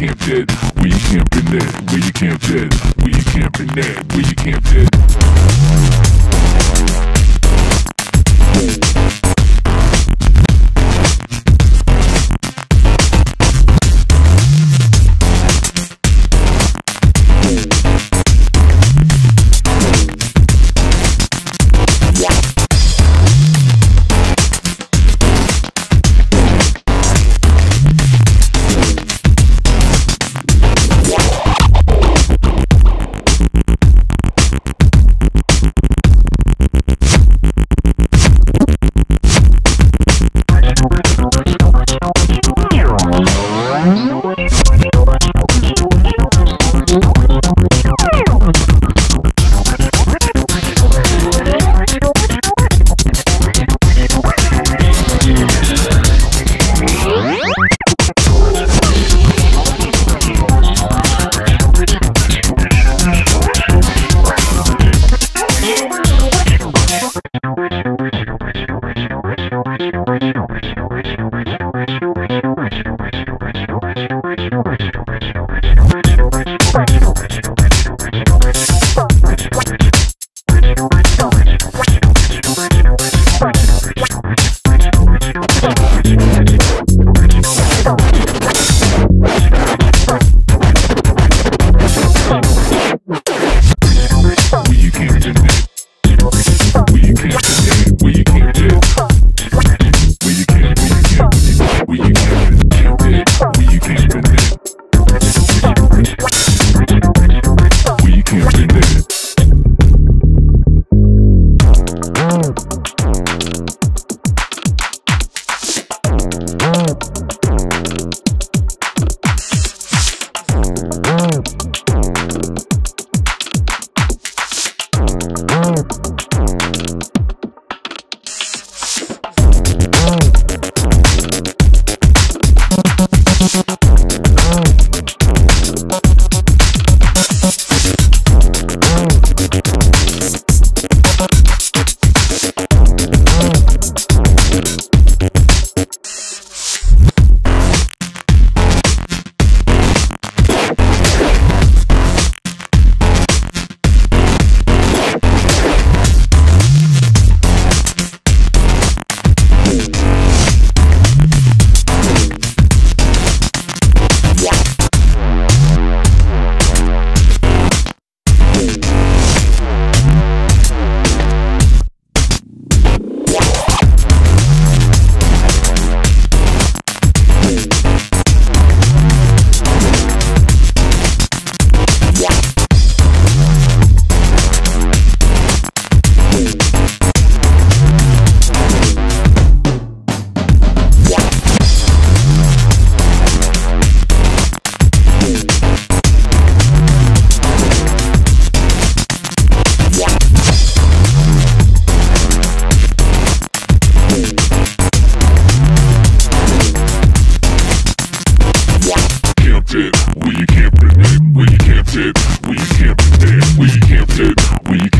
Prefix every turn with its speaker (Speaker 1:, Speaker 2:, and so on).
Speaker 1: camped at? Where you camping at? Where you camped at? Where you camping at? Where you camped at? it, we camped it, we camped it, we camped it.